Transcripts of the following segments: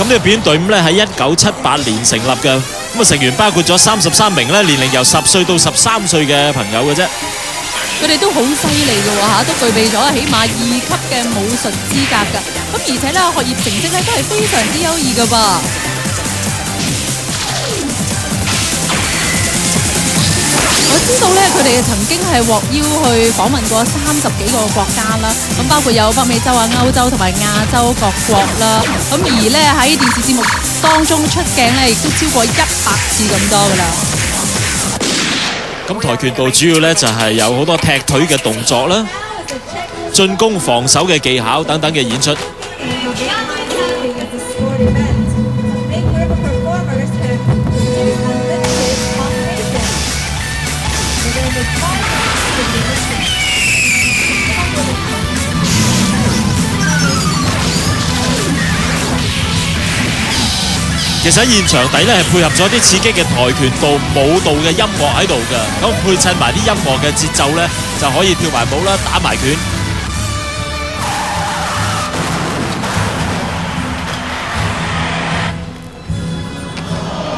咁呢個表演隊伍咧喺一九七八年成立嘅，咁啊成員包括咗三十三名咧年齡由十歲到十三歲嘅朋友嘅啫。佢哋都好犀利嘅喎嚇，都具備咗起碼二級嘅武術資格㗎。咁而且咧學業成績咧都係非常之優異㗎噃。知道咧，佢哋曾經係獲邀去訪問過三十幾個國家啦，咁包括有北美洲啊、歐洲同埋亞洲各國啦。咁而咧喺電視節目當中出鏡咧，亦都超過一百次咁多噶啦。咁跆拳道主要咧就係有好多踢腿嘅動作啦，進攻、防守嘅技巧等等嘅演出。其實喺現場底咧係配合咗啲刺激嘅跆拳道舞蹈嘅音樂喺度㗎，咁配襯埋啲音樂嘅節奏咧，就可以跳埋舞啦，打埋拳。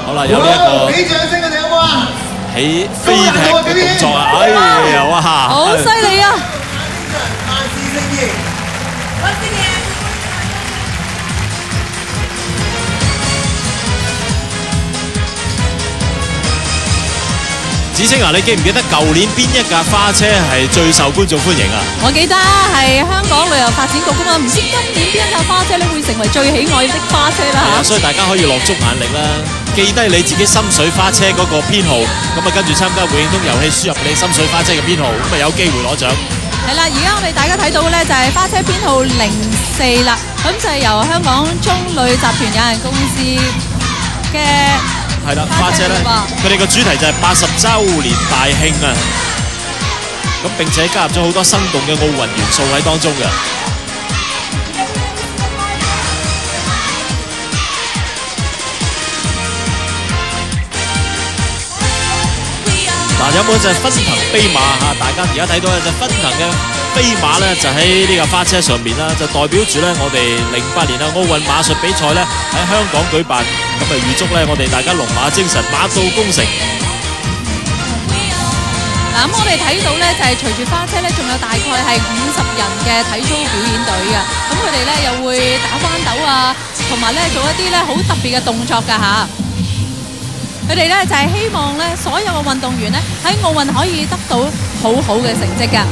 好啦，有呢、一個起飛踢嘅動作啊！哎呀，哇！好犀利啊！子清啊，你記唔記得舊年邊一架花車係最受觀眾歡迎啊？我記得係香港旅遊發展局噶嘛，唔知今年邊一架花車咧會成為最喜愛的花車啦嚇。所以大家可以落足眼力啦，記低你自己心水花車嗰個編號，咁啊跟住參加永通遊戲，輸入你心水花車嘅編號，咁啊有機會攞獎。係啦，而家我哋大家睇到嘅咧就係花車編號零四啦，咁就係由香港中旅集團有限公司嘅係啦，花姐咧，佢哋個主題就係八十週年大慶啊！咁並且加入咗好多生動嘅奧運元素喺當中嘅。嗱，有冇就係分騰飛馬嚇？大家而家睇到嘅就分騰嘅飛馬咧，就喺呢架花車上面啦，就代表住咧我哋零八年啊奧運馬術比賽咧喺香港舉辦，咁啊預祝咧我哋大家龍馬精神，馬到功成。嗱，咁我哋睇到咧就係隨住花車咧，仲有大概係五十人嘅體操表演隊嘅，咁佢哋咧又會打翻斗啊，同埋咧做一啲咧好特別嘅動作㗎吓。佢哋咧就係希望咧所有嘅運動員咧喺奧運可以得到好好嘅成績㗎。